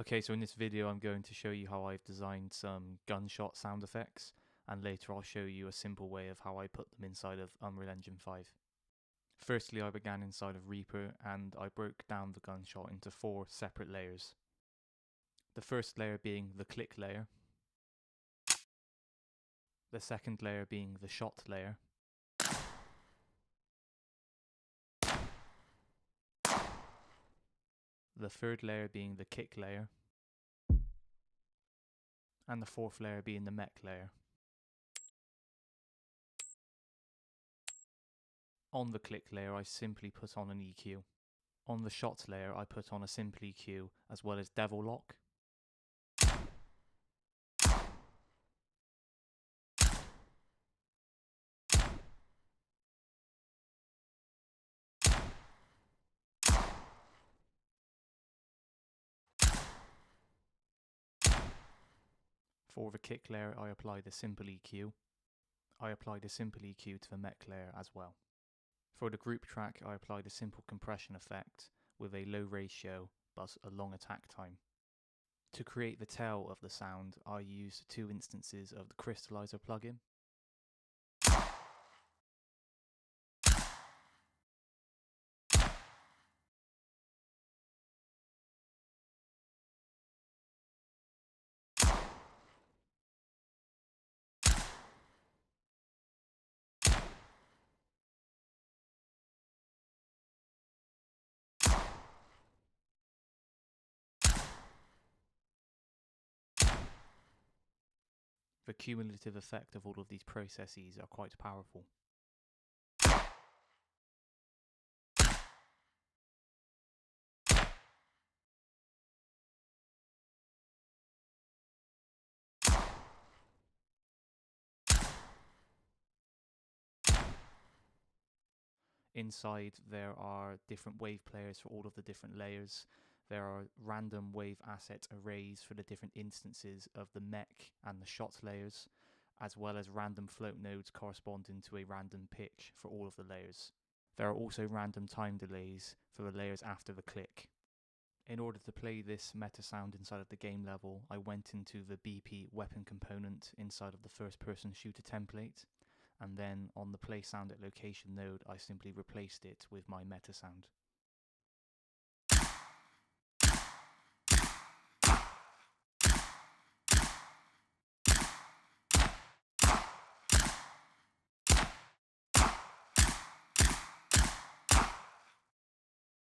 Okay, so in this video I'm going to show you how I've designed some gunshot sound effects and later I'll show you a simple way of how I put them inside of Unreal Engine 5. Firstly I began inside of Reaper and I broke down the gunshot into four separate layers. The first layer being the click layer, the second layer being the shot layer, the third layer being the kick layer, and the fourth layer being the mech layer. On the click layer I simply put on an EQ. On the shot layer I put on a simple EQ as well as Devil-Loc. For the kick layer I apply the simple EQ. I apply the simple EQ to the mech layer as well. For the group track I apply the simple compression effect with a low ratio but a long attack time. To create the tail of the sound I use two instances of the Crystallizer plugin. The cumulative effect of all of these processes are quite powerful. Inside there are different wave players for all of the different layers. There are random wave asset arrays for the different instances of the mech and the shot layers, as well as random float nodes corresponding to a random pitch for all of the layers. There are also random time delays for the layers after the click. In order to play this MetaSound inside of the game level, I went into the BP weapon component inside of the first person shooter template and then on the play sound at location node I simply replaced it with my MetaSound.